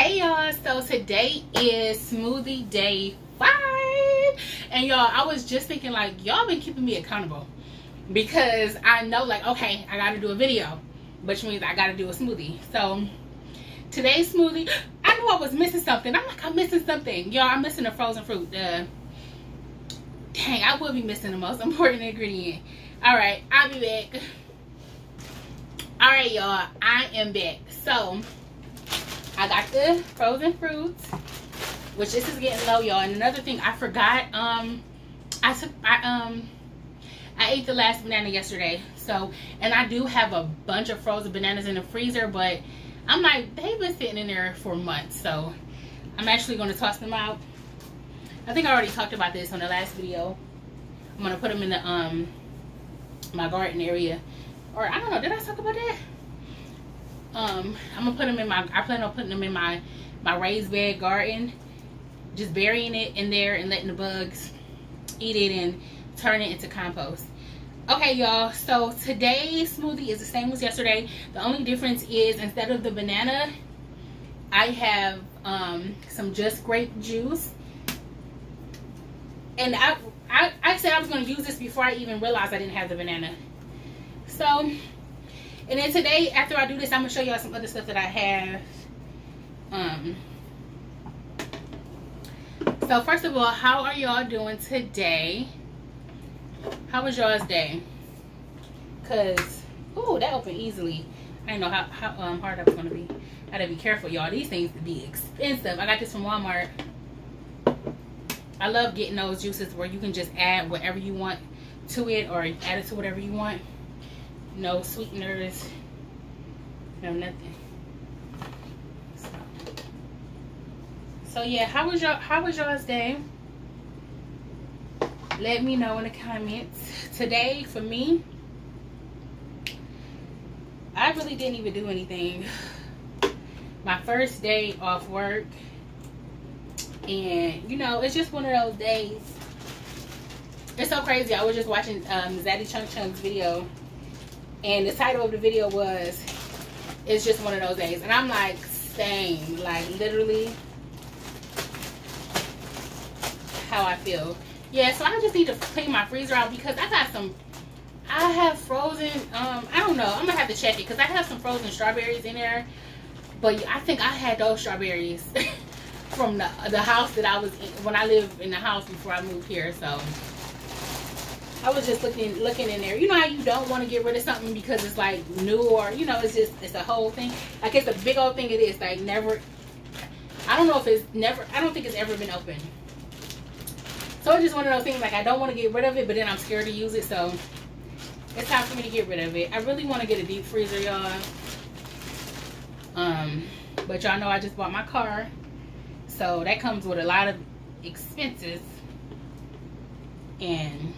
hey y'all. So today is smoothie day five. And y'all i was just thinking like y'all been keeping me accountable because i know like okay i gotta do a video which means i gotta do a smoothie. So today's smoothie i knew i was missing something. I'm like i'm missing something. Y'all i'm missing a frozen fruit. Dang i will be missing the most important ingredient. All right i'll be back. All right y'all i am back. So I got the frozen fruits, which this is getting low, y'all. And another thing, I forgot, um, I took, I, um, I ate the last banana yesterday. So, and I do have a bunch of frozen bananas in the freezer, but I'm like, they've been sitting in there for months. So, I'm actually going to toss them out. I think I already talked about this on the last video. I'm going to put them in the, um, my garden area. Or, I don't know, did I talk about that? Um i'm gonna put them in my i plan on putting them in my my raised bed garden just burying it in there and letting the bugs eat it and turn it into compost. Okay y'all so today's smoothie is the same as yesterday. The only difference is instead of the banana i have um some just grape juice. And i i, I said i was going to use this before i even realized i didn't have the banana. So and then today, after I do this, I'm going to show y'all some other stuff that I have. Um, so first of all, how are y'all doing today? How was y'all's day? Because, oh, that opened easily. I didn't know how, how um, hard that was going to be. I gotta be careful, y'all. These things be expensive. I got this from Walmart. I love getting those juices where you can just add whatever you want to it or add it to whatever you want no sweeteners, no nothing. So, so yeah, how was your how was y'all's day? Let me know in the comments. Today for me, I really didn't even do anything. My first day off work. And, you know, it's just one of those days. It's so crazy. I was just watching um, Zaddy Chunk Chunk's video and the title of the video was it's just one of those days. And i'm like same. Like literally how i feel. Yeah so i just need to clean my freezer out because i got some i have frozen um i don't know. I'm gonna have to check it because i have some frozen strawberries in there. But i think i had those strawberries from the the house that i was in when i lived in the house before i moved here so I was just looking looking in there. You know how you don't want to get rid of something because it's like new or you know it's just it's a whole thing. Like it's a big old thing. It is like never. I don't know if it's never. I don't think it's ever been open. So it's just one of those things like I don't want to get rid of it, but then I'm scared to use it. So it's time for me to get rid of it. I really want to get a deep freezer, y'all. Um, but y'all know I just bought my car, so that comes with a lot of expenses and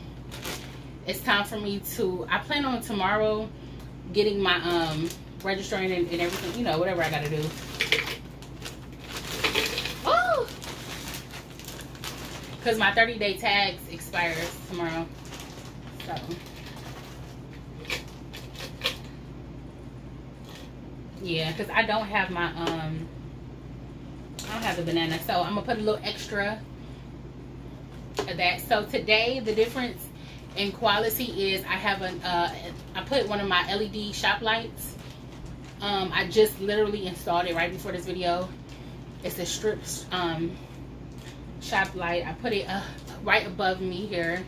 it's time for me to i plan on tomorrow getting my um registering and, and everything you know whatever i gotta do. Oh because my 30 day tags expires tomorrow so. Yeah because i don't have my um i don't have the banana so i'm gonna put a little extra of that. So today the difference in quality is I have an uh, I put one of my LED shop lights. Um, I just literally installed it right before this video. It's a strip um, shop light. I put it uh, right above me here.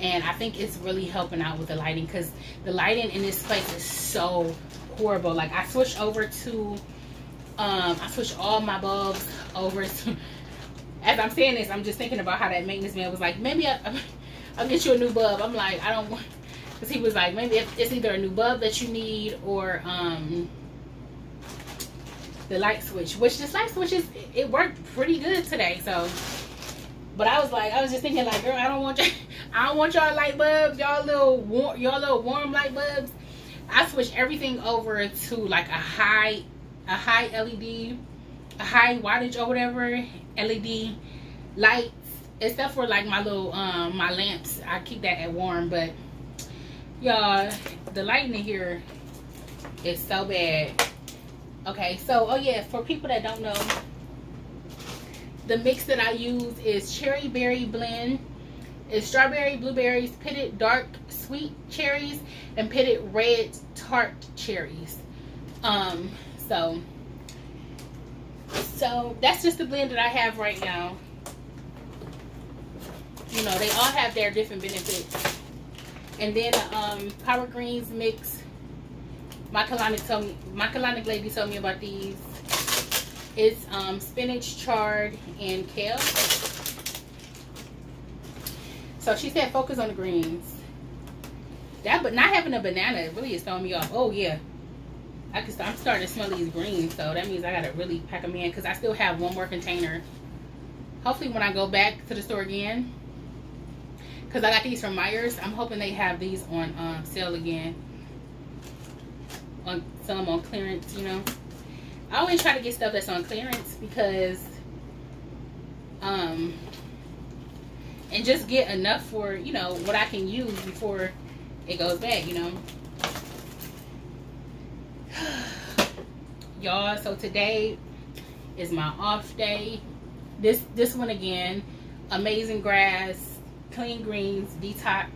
And I think it's really helping out with the lighting because the lighting in this place is so horrible. Like I switched over to, um, I switched all my bulbs over to, as I'm saying this, I'm just thinking about how that maintenance man was like, maybe I, I'll get you a new bulb. I'm like, I don't want, because he was like, maybe it's either a new bulb that you need or um, the light switch, which this light switch is, it worked pretty good today. So, but I was like, I was just thinking like, girl, I don't want y'all, I don't want y'all light bulbs, y'all little warm, y'all little warm light bulbs. I switched everything over to like a high, a high LED, a high wattage or whatever LED light except for like my little um my lamps i keep that at warm but y'all the lighting in here is so bad Okay, so oh yeah, for people that don't know, the mix that I use is cherry berry blend. It's strawberry, blueberries, pitted dark sweet cherries, and pitted red tart cherries. Um, so so that's just the blend that I have right now. You know, they all have their different benefits. And then um, Power Greens mix. My colonic told me, my lady told me about these. It's um, spinach, chard, and kale. So she said focus on the greens. That, but not having a banana really is throwing me off. Oh yeah, I can. I'm starting to smell these greens, so that means I gotta really pack them in because I still have one more container. Hopefully, when I go back to the store again, because I got these from Meijer, I'm hoping they have these on um, sale again. On some on clearance, you know. I always try to get stuff that's on clearance because, um, and just get enough for you know what I can use before it goes bad, you know. y'all so today is my off day this this one again amazing grass clean greens detox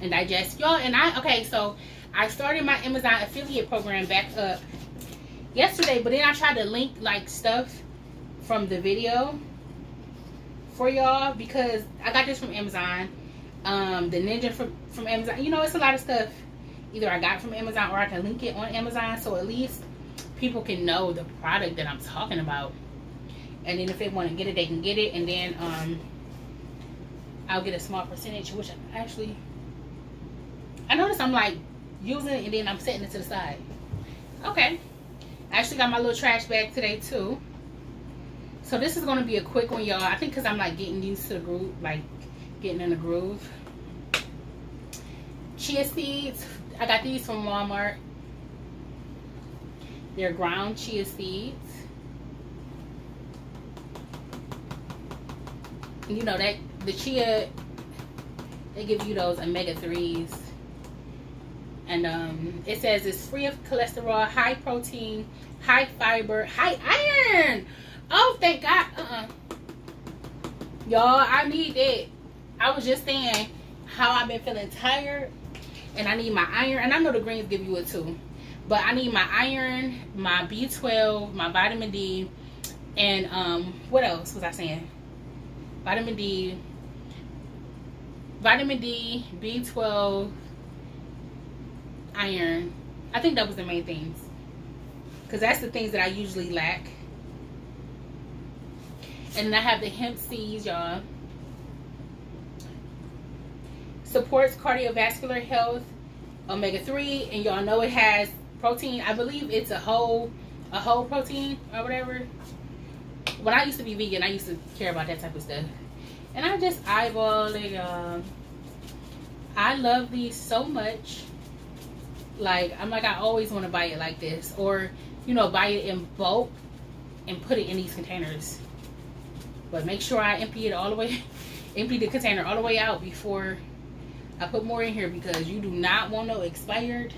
and digest y'all and i okay so i started my amazon affiliate program back up yesterday but then i tried to link like stuff from the video for y'all because i got this from amazon um the ninja from from amazon you know it's a lot of stuff either I got from Amazon or I can link it on Amazon so at least people can know the product that I'm talking about. And then if they want to get it, they can get it. And then um, I'll get a small percentage, which I actually, I notice I'm like using it and then I'm setting it to the side. Okay. I actually got my little trash bag today too. So this is going to be a quick one, y'all. I think because I'm like getting used to the groove, like getting in the groove. Chia seeds, I got these from Walmart. They're ground chia seeds. You know that the chia they give you those omega 3s and um, it says it's free of cholesterol high protein high fiber high iron oh thank god uh-uh. y'all i need it i was just saying how i've been feeling tired and I need my iron. And I know the greens give you it too. But I need my iron, my B12, my vitamin D, and um, what else was I saying? Vitamin D, vitamin D, B12, iron. I think that was the main things. Because that's the things that I usually lack. And then I have the hemp seeds, y'all supports cardiovascular health, omega-3, and y'all know it has protein. I believe it's a whole a whole protein or whatever. When I used to be vegan, I used to care about that type of stuff. And I just eyeball it. Um, I love these so much. Like, I'm like, I always want to buy it like this. Or, you know, buy it in bulk and put it in these containers. But make sure I empty it all the way, empty the container all the way out before I put more in here because you do not want no expired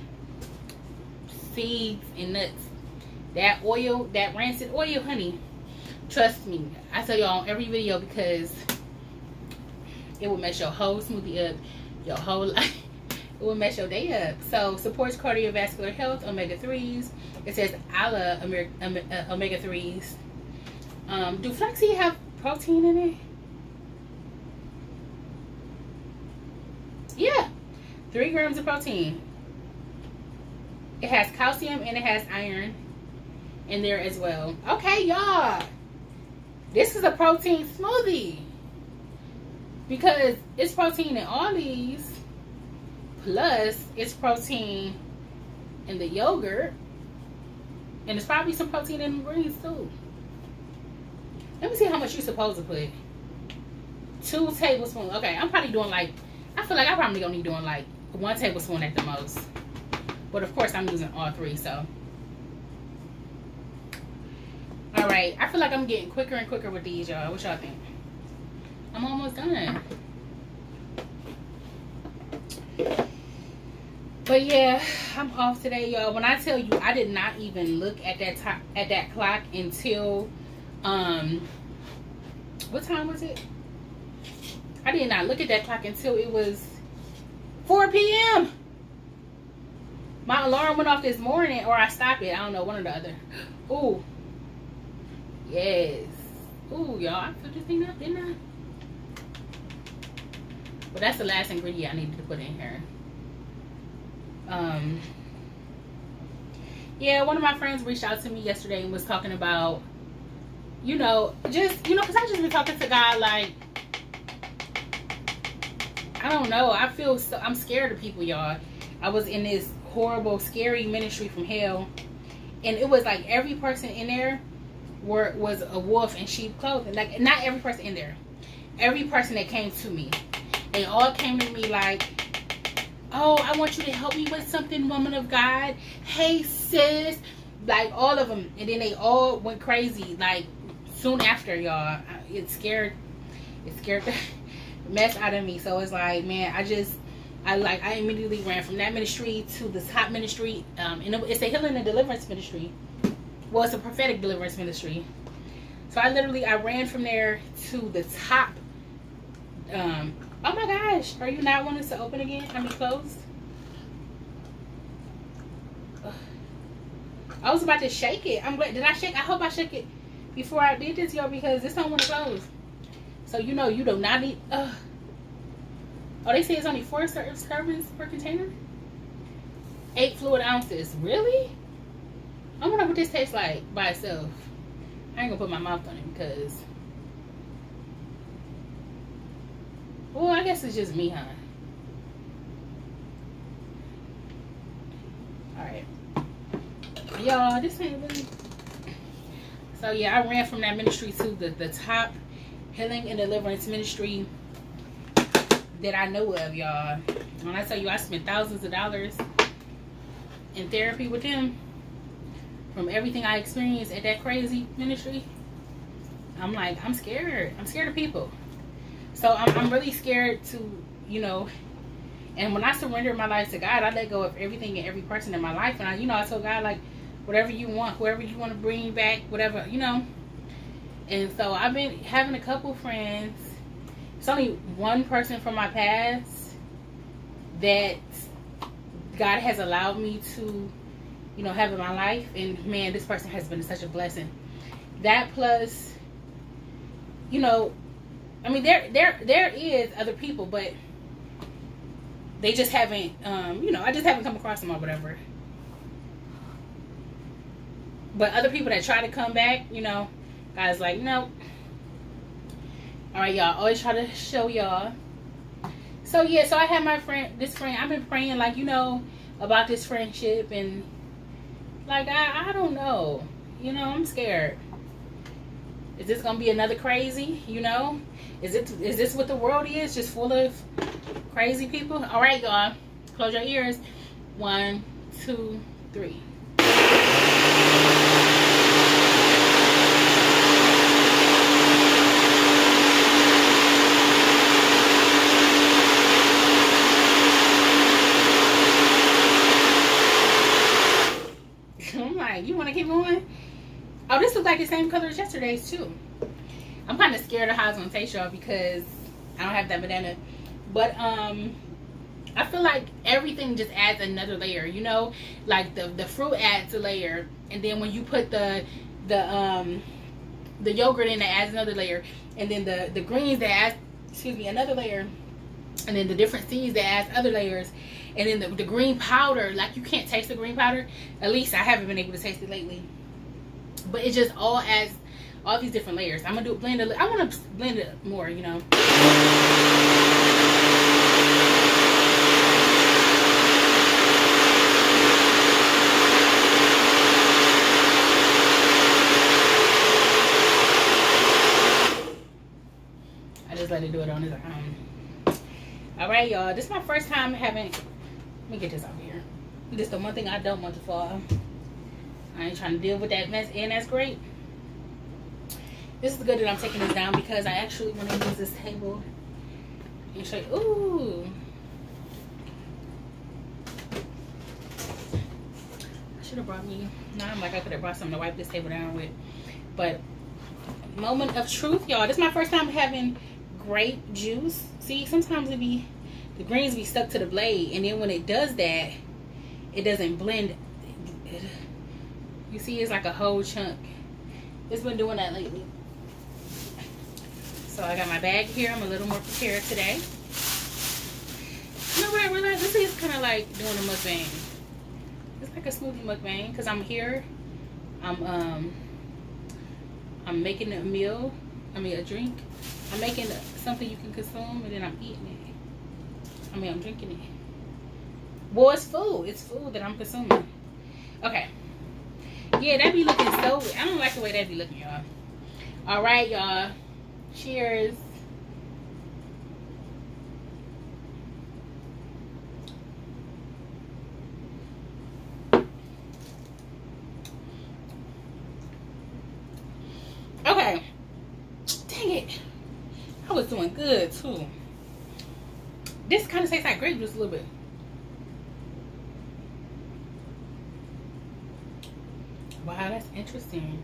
seeds and nuts. That oil, that rancid oil, honey, trust me. I tell y'all on every video because it will mess your whole smoothie up, your whole life. It will mess your day up. So, supports cardiovascular health, omega-3s. It says ala uh, omega-3s. Um, do flaxseed have protein in it? Yeah, three grams of protein. It has calcium and it has iron in there as well. Okay, y'all. This is a protein smoothie. Because it's protein in all these. Plus, it's protein in the yogurt. And there's probably some protein in the greens too. Let me see how much you're supposed to put. Two tablespoons. Okay, I'm probably doing like I feel like I probably gonna be doing like one tablespoon at the most. But of course I'm using all three, so. All right, I feel like I'm getting quicker and quicker with these, y'all. What y'all think? I'm almost done. But yeah, I'm off today, y'all. When I tell you, I did not even look at that time at that clock until um, what time was it? I did not look at that clock until it was 4 p.m. My alarm went off this morning, or I stopped it. I don't know, one or the other. Ooh, yes. Ooh, y'all, I put this thing up, didn't I? But that's the last ingredient I needed to put in here. Um, yeah, one of my friends reached out to me yesterday and was talking about, you know, just, you know, because I just been talking to God like, I don't know. I feel so, I'm scared of people, y'all. I was in this horrible, scary ministry from hell. And it was like every person in there were was a wolf in sheep clothing. Like, not every person in there. Every person that came to me. They all came to me like, oh, I want you to help me with something, woman of God. Hey, sis. Like, all of them. And then they all went crazy. Like, soon after, y'all. It scared, it scared the mess out of me. So it's like, man, I just, I like, I immediately ran from that ministry to this hot ministry. Um, and it's a healing and deliverance ministry. Well, it's a prophetic deliverance ministry. So I literally, I ran from there to the top um, Oh my gosh, are you not wanting to open again? I mean closed? I was about to shake it. I'm glad. Did I shake? I hope I shook it before I did this, y'all, because this don't want to close. So you know you do not need. Uh, oh, they say it's only four servings per container. Eight fluid ounces. Really? I wonder what this tastes like by itself. I ain't gonna put my mouth on it because Well, I guess it's just me, huh? Alright. Y'all, this ain't really... So, yeah, I ran from that ministry to the, the top healing and deliverance ministry that I know of, y'all. When I tell you I spent thousands of dollars in therapy with them, from everything I experienced at that crazy ministry, I'm like, I'm scared. I'm scared of people. So I'm, I'm really scared to, you know, and when I surrendered my life to God, I let go of everything and every person in my life. And I, you know, I told God, like, whatever you want, whoever you want to bring back, whatever, you know. And so I've been having a couple friends. It's only one person from my past that God has allowed me to, you know, have in my life. And man, this person has been such a blessing. That plus, you know, I mean, there there there is other people, but they just haven't. Um, you know, I just haven't come across them or whatever. But other people that try to come back, you know, guys like nope. All right, y'all. Always try to show y'all. So yeah, so I had my friend, this friend. I've been praying, like you know, about this friendship and like I I don't know. You know, I'm scared. Is this gonna be another crazy? You know, is it is this what the world is? Just full of crazy people? All right, y'all. Close your ears. One, two, three. You want to keep going? Oh, this looks like the same color as yesterday's too. I'm kind of scared of how it's gonna taste, y'all, because I don't have that banana. But um, I feel like everything just adds another layer. You know, like the the fruit adds a layer, and then when you put the the um the yogurt in, it adds another layer, and then the the greens that adds excuse me another layer, and then the different seeds that adds other layers, and then the, the green powder. Like you can't taste the green powder. At least I haven't been able to taste it lately. But it just all adds all these different layers. I'm gonna do blend it. I want to blend it more, you know. I just let it do it on its own. All right, y'all. This is my first time having. Let me get this out here. This is the one thing I don't want to fall. I ain't trying to deal with that mess, and that's great. This is good that I'm taking this down because I actually want to use this table and show you. Ooh. I should have brought me. Now I'm like I could have brought something to wipe this table down with. But moment of truth, y'all. This is my first time having grape juice. See, sometimes it be the greens be stuck to the blade, and then when it does that, it doesn't blend. You see, it's like a whole chunk. It's been doing that lately. So I got my bag here. I'm a little more prepared today. You know what I realized? This is kind of like doing a mukbang. It's like a smoothie mukbang because I'm here. I'm um I'm making a meal. I mean a drink. I'm making something you can consume and then I'm eating it. I mean I'm drinking it. Well, it's food. It's food that I'm consuming. Okay. Yeah, that be looking so. I don't like the way that be looking, y'all. All right, y'all. Cheers. Okay. Dang it. I was doing good too. This kind of tastes like grape juice a little bit. Wow, that's interesting.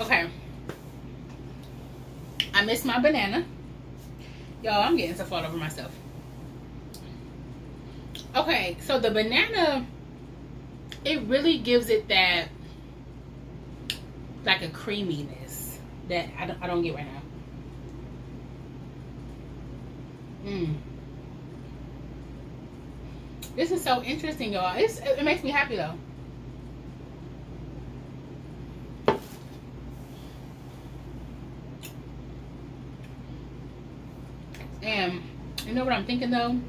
Okay. I missed my banana. Y'all, I'm getting stuff all over myself. Okay, so the banana, it really gives it that, like a creaminess that I don't, I don't get right now. Mmm. This is so interesting, y'all. It makes me happy though. And you know what I'm thinking though?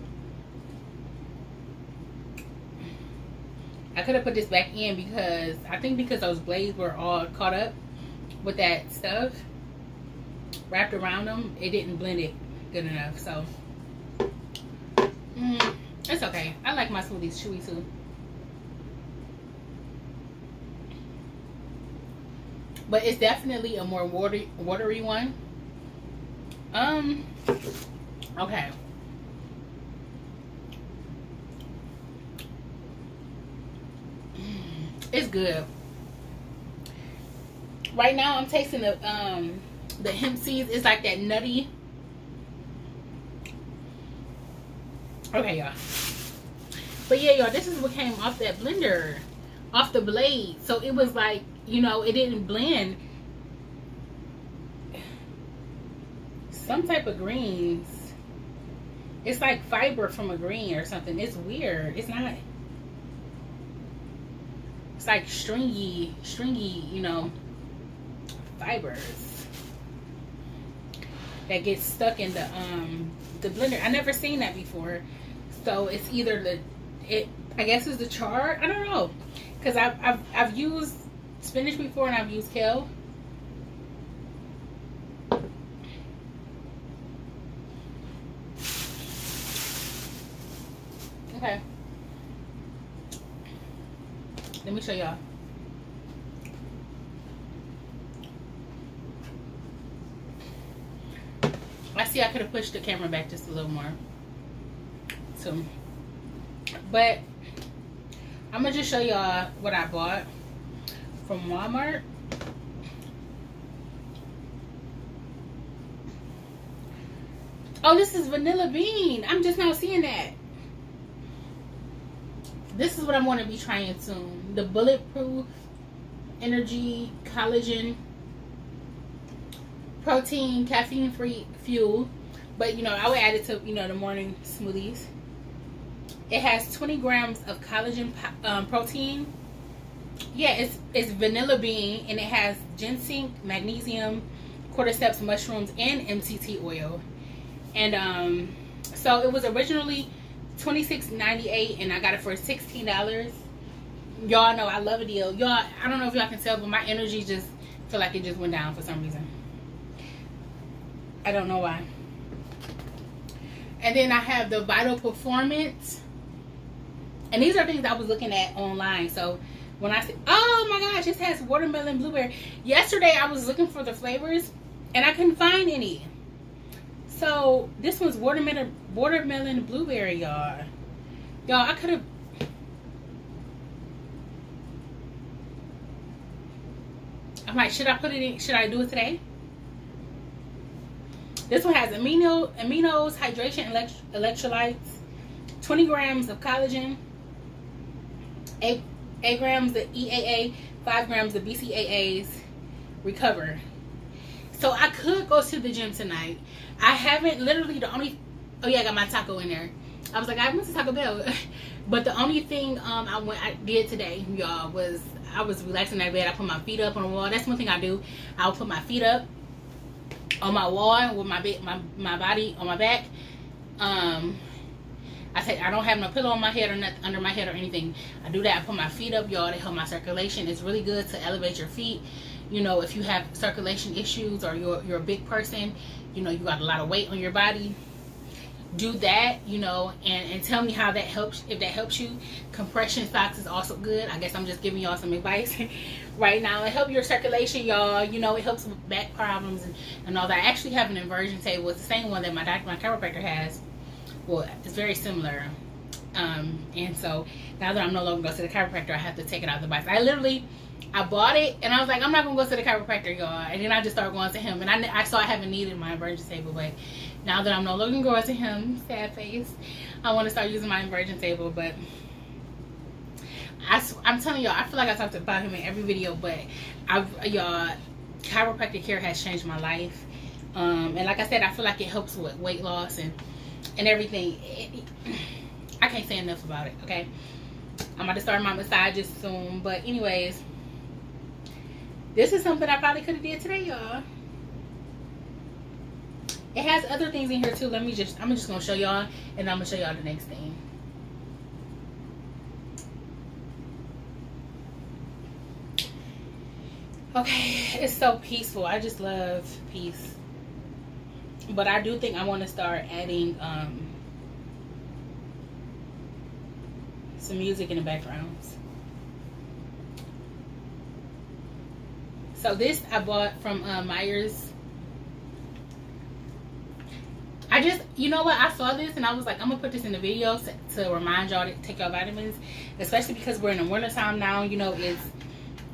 I could have put this back in because I think because those blades were all caught up with that stuff wrapped around them, it didn't blend it good enough. So mm, it's okay. I like my smoothies chewy too. But it's definitely a more watery, watery one. Um, okay. It's good. Right now, I'm tasting the um the hemp seeds. It's like that nutty. Okay, y'all. But yeah, y'all, this is what came off that blender, off the blade. So it was like, you know, it didn't blend. Some type of greens. It's like fiber from a green or something. It's weird. It's not it's like stringy, stringy, you know, fibers that get stuck in the um the blender. I never seen that before. So it's either the it I guess it's the char. I don't know. Cause I've I've I've used spinach before and I've used kale. Okay. Let me show y'all. I see I could have pushed the camera back just a little more. So, but I'm gonna just show y'all what I bought from Walmart. Oh, this is vanilla bean. I'm just now seeing that this is what I'm going to be trying soon. The Bulletproof Energy Collagen Protein Caffeine Free Fuel. But, you know, I would add it to, you know, the morning smoothies. It has 20 grams of collagen um, protein. Yeah, it's, it's vanilla bean and it has ginseng, magnesium, cordyceps mushrooms, and MCT oil. And um, so it was originally $26.98 and I got it for $16. Y'all know I love a deal. Y'all, I don't know if y'all can tell, but my energy just feel like it just went down for some reason. I don't know why. And then I have the Vital Performance. And these are things I was looking at online. So when I said, oh my gosh, this has watermelon blueberry. Yesterday I was looking for the flavors and I couldn't find any. So this one's watermelon, watermelon blueberry, y'all. Y'all, I could have. I'm like, should I put it in? Should I do it today? This one has amino aminos, hydration, elect, electrolytes, 20 grams of collagen, 8, 8 grams of EAA, 5 grams of BCAAs, recover. So I could go to the gym tonight. I haven't literally the only oh yeah, I got my taco in there. I was like, I went to Taco Bell. but the only thing um I went I did today, y'all, was I was relaxing in that bed. I put my feet up on the wall. That's one thing I do. I'll put my feet up on my wall with my bed, my my body on my back. Um, I say I don't have no pillow on my head or nothing under my head or anything. I do that. I put my feet up, y'all, to help my circulation. It's really good to elevate your feet. You know, if you have circulation issues or you're you're a big person, you know, you got a lot of weight on your body. Do that, you know, and, and tell me how that helps. If that helps you, compression socks is also good. I guess I'm just giving y'all some advice right now. It helps your circulation, y'all. You know, it helps with back problems and, and all that. I actually have an inversion table. It's the same one that my doctor, my chiropractor has. Well, it's very similar. Um, and so now that I'm no longer going to the chiropractor, I have to take it out of the box. I literally, I bought it and I was like, I'm not going to go to the chiropractor, y'all. And then I just started going to him. And I, I saw I haven't needed my inversion table, but now that I'm no longer going to him, sad face, I want to start using my inversion table. But I, I'm telling y'all, I feel like I talked about him in every video, but y'all, chiropractic care has changed my life. Um, and like I said, I feel like it helps with weight loss and and everything. It, I can't say enough about it. Okay, I'm about to start my massages soon. But anyways, this is something I probably could have did today, y'all. It has other things in here too. Let me just, I'm just gonna show y'all, and I'm gonna show y'all the next thing. Okay, it's so peaceful. I just love peace. But I do think I want to start adding um, some music in the backgrounds. So this I bought from uh, Meijers. I just, you know what, I saw this and I was like, I'm going to put this in the video to, to remind y'all to take your vitamins. Especially because we're in the winter time now, you know, it's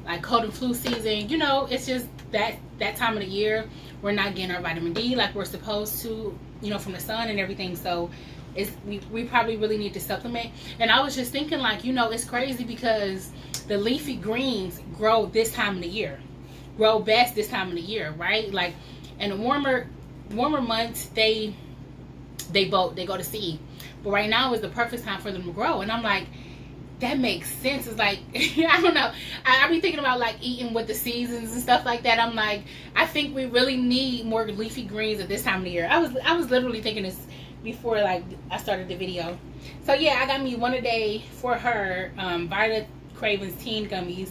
like cold and flu season. You know, it's just that that time of the year we're not getting our vitamin D like we're supposed to, you know, from the sun and everything. So it's we, we probably really need to supplement. And I was just thinking like, you know, it's crazy because the leafy greens grow this time of the year. Grow best this time of the year, right? Like in the warmer warmer months they they bolt, they go to seed. But right now is the perfect time for them to grow. And I'm like, that makes sense. It's like I don't know. I, I be thinking about like eating with the seasons and stuff like that. I'm like, I think we really need more leafy greens at this time of the year. I was I was literally thinking this before like I started the video. So yeah, I got me one a day for her. Um, Vita Craven's teen gummies.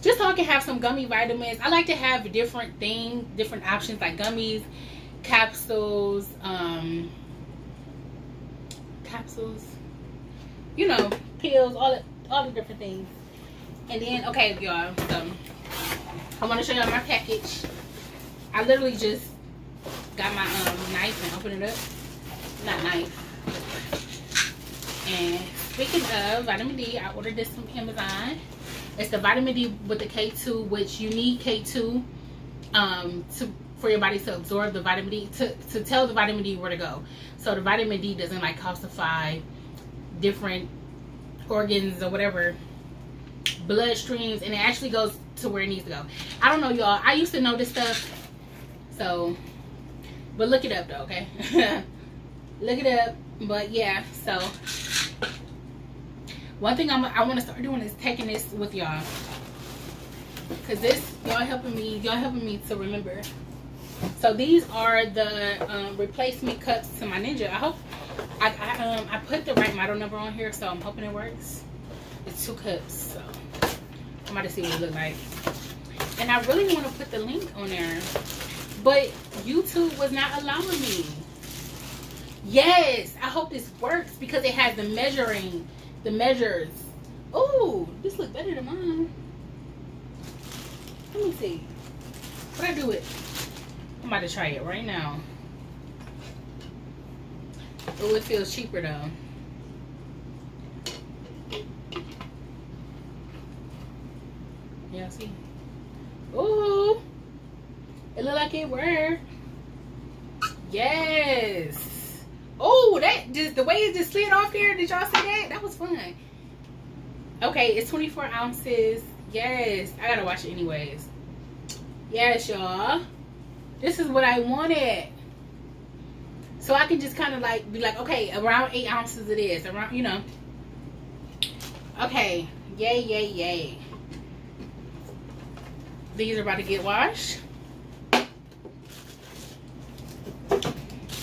Just so I can have some gummy vitamins. I like to have different things, different options like gummies, capsules, um, capsules. You know, pills, all the, all the different things. And then, okay, y'all, so I want to show y'all my package. I literally just got my um, knife and opened it up. Not knife. And speaking of vitamin D, I ordered this from Amazon. It's the vitamin D with the K2, which you need K2 um, to for your body to absorb the vitamin D, to, to tell the vitamin D where to go. So the vitamin D doesn't like calcify different organs or whatever blood streams and it actually goes to where it needs to go i don't know y'all i used to know this stuff so but look it up though okay look it up but yeah so one thing I'm, i want to start doing is taking this with y'all because this y'all helping me y'all helping me to remember so these are the um, replacement cups to my ninja i hope I, I, um, I put the right model number on here, so I'm hoping it works. It's two cups, so I'm about to see what it look like. And I really want to put the link on there, but YouTube was not allowing me. Yes, I hope this works because it has the measuring, the measures. Oh, this looks better than mine. Let me see. What I do it? I'm about to try it right now. Oh, it feels cheaper though. Yeah, see. Oh, it look like it worked. Yes. Oh, that just the way it just slid off there. Did y'all see that? That was fun. Okay, it's 24 ounces. Yes, I gotta watch it anyways. Yes, y'all. This is what I wanted. So I can just kind of like be like, okay, around eight ounces it is. Around, you know. Okay. Yay, yay, yay. These are about to get washed.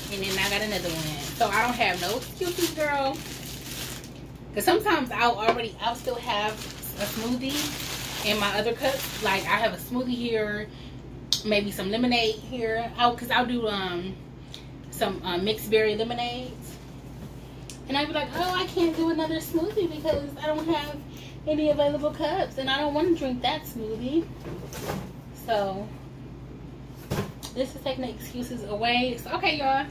Then I got another one. So I don't have no excuses, girl. Because sometimes I'll already, I'll still have a smoothie in my other cups. Like I have a smoothie here, maybe some lemonade here. Oh, because I'll do um some uh, mixed berry lemonades. And I'd be like, oh, I can't do another smoothie because I don't have any available cups. And I don't want to drink that smoothie. So, this is taking the excuses away. So, okay, y'all.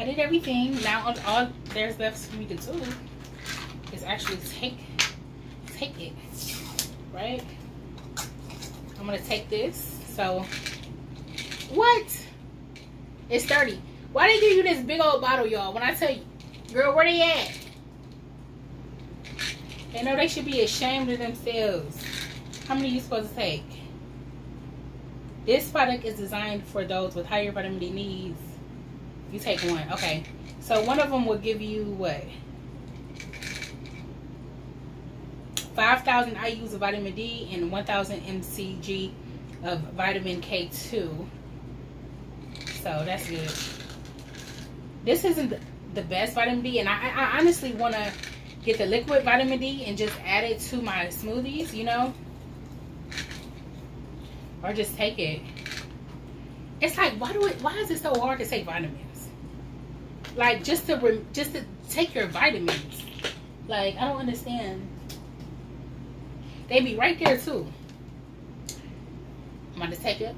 I did everything. Now, all, there's left for me to do is actually take, take it. Right? I'm to take this. So, what? It's 30. Why they give you this big old bottle, y'all? When I tell you, girl, where they at? They know they should be ashamed of themselves. How many you supposed to take? This product is designed for those with higher vitamin D needs. You take one. Okay. So one of them will give you what? 5,000 IUs of vitamin D and 1,000 mcg of vitamin K2. So that's good this isn't the best vitamin D, and I, I honestly want to get the liquid vitamin D and just add it to my smoothies, you know, or just take it. It's like, why do it? Why is it so hard to take vitamins? Like just to just to take your vitamins. Like I don't understand. They be right there too. I'm gonna take it.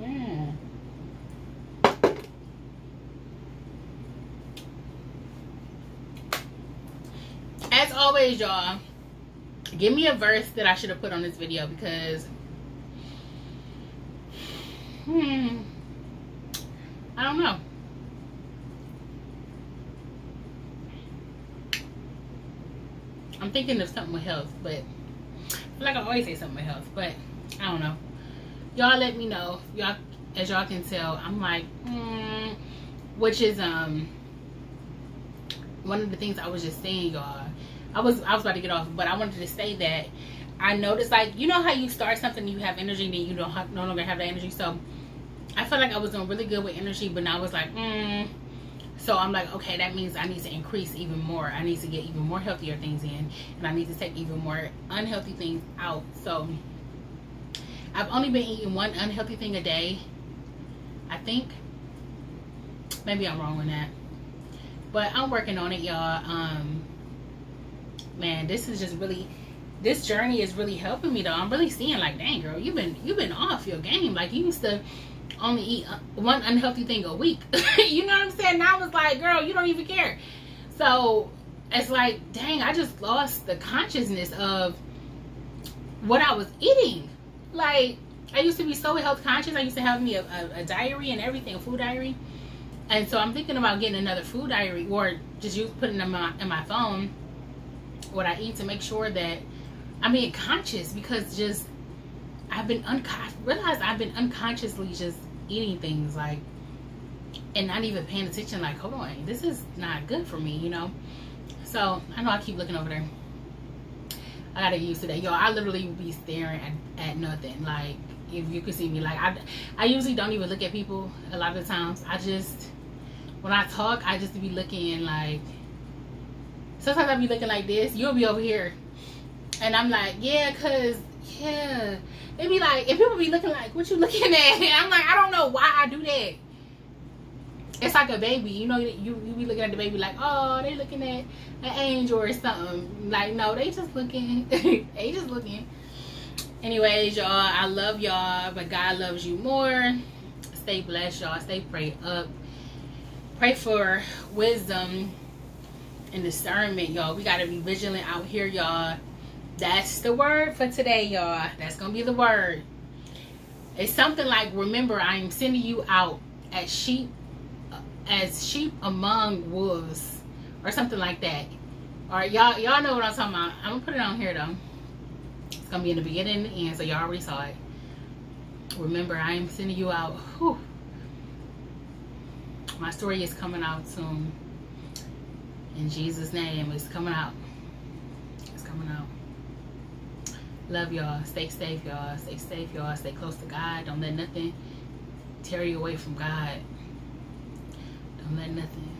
Mm. As always, y'all, give me a verse that I should have put on this video because, hmm, I don't know. I'm thinking of something with health, but like I always say something with health, but I don't know. Y'all let me know. Y'all as y'all can tell i'm like mm, which is um one of the things i was just saying y'all i was i was about to get off but i wanted to say that i noticed like you know how you start something you have energy and then you don't no longer have the energy so i felt like i was doing really good with energy but now i was like mm. so i'm like okay that means i need to increase even more i need to get even more healthier things in and i need to take even more unhealthy things out so I've only been eating one unhealthy thing a day. I think. Maybe I'm wrong on that. But I'm working on it, y'all. Um, man, this is just really this journey is really helping me though. I'm really seeing like, dang girl, you've been you've been off your game. Like you used to only eat uh, one unhealthy thing a week. you know what I'm saying? Now it's like, girl, you don't even care. So it's like, dang, I just lost the consciousness of what I was eating. Like, I used to be so health conscious. I used to have me a, a, a diary and everything, a food diary. And so I'm thinking about getting another food diary or just you putting them in my, in my phone what I eat to make sure that I'm being conscious because just I've been unconscious realized I've been unconsciously just eating things like and not even paying attention like hold on this is not good for me you know so I know I keep looking over there I gotta get used to that. Yo, I literally be staring at, at nothing. Like, if you could see me, like, I, I usually don't even look at people a lot of the times. I just, when I talk, I just be looking like, sometimes I'll be looking like this. You'll be over here. And I'm like, yeah, because, yeah. They be like, if people be looking like, what you looking at? And I'm like, I don't know why I do that it's like a baby. You know, you you be looking at the baby like, oh, they looking at an angel or something. Like, no, they just looking. they just looking. Anyways, y'all, I love y'all, but God loves you more. Stay blessed, y'all. Stay prayed up. Pray for wisdom and discernment, y'all. We got to be vigilant out here, y'all. That's the word for today, y'all. That's going to be the word. It's something like, remember, I am sending you out as sheep, uh, as sheep among wolves, or something like that. All right, y'all, y'all know what I'm talking about. I'm gonna put it on here though. It's gonna be in the beginning and the end, so y'all already saw it. Remember, I am sending you out. Whew. My story is coming out soon. In Jesus' name, it's coming out. It's coming out. Love y'all. Stay safe, y'all. Stay safe, y'all. Stay close to God. Don't let nothing tear you away from God. Don't let nothing